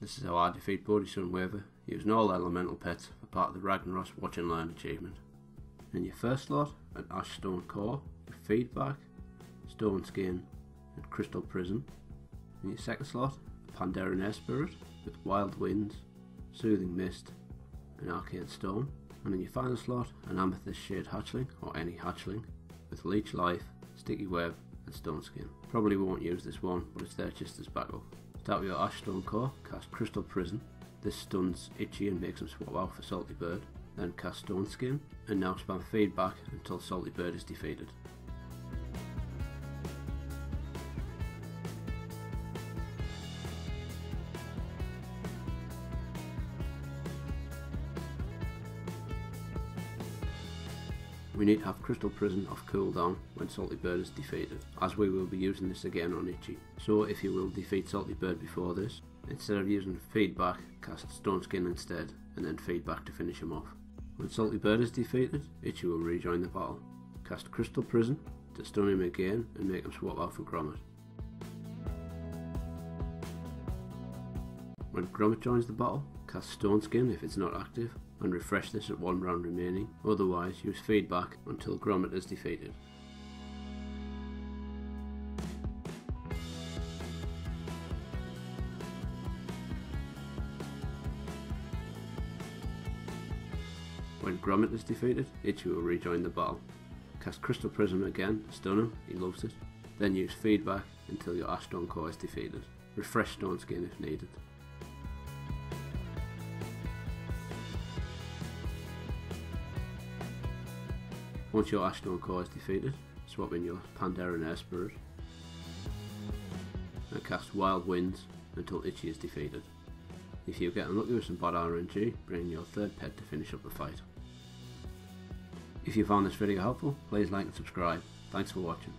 This is how I defeat Bodhi Sunwayver using all elemental pets for part of the Ragnaros Watch and Learn achievement. In your first slot, an Ash Stone Core, with Feedback, Stone Skin, and Crystal Prison. In your second slot, a Pandaren Air Spirit with Wild Winds, Soothing Mist, and Arcane Storm. And in your final slot, an Amethyst Shade Hatchling, or any Hatchling, with Leech Life, Sticky Web, and Stone Skin. Probably won't use this one, but it's there just as backup. Start with your Ash Stone Core, cast Crystal Prison. This stuns Itchy and makes him swap out for Salty Bird. Then cast Stone Skin, and now spam Feedback until Salty Bird is defeated. We need to have Crystal Prison off cooldown when Salty Bird is defeated, as we will be using this again on Itchy. So if you will defeat Salty Bird before this, instead of using Feedback, cast Stone Skin instead, and then Feedback to finish him off. When Salty Bird is defeated, Itchy will rejoin the battle. Cast Crystal Prison to stun him again and make him swap out for Grommet. When Grommet joins the battle, cast Stone Skin if it's not active, and refresh this at one round remaining, otherwise use feedback until Grommet is defeated. When Grommet is defeated, Itchy will rejoin the battle. Cast Crystal Prison again stun him, he loves it. Then use feedback until your Ash Core is defeated. Refresh Stone Skin if needed. Once your Ash Stone Core is defeated, swap in your Pandaren Air Spirit and cast Wild Winds until Itchy is defeated. If you get unlucky with some bad RNG, bring in your third pet to finish up the fight. If you found this video helpful, please like and subscribe. Thanks for watching.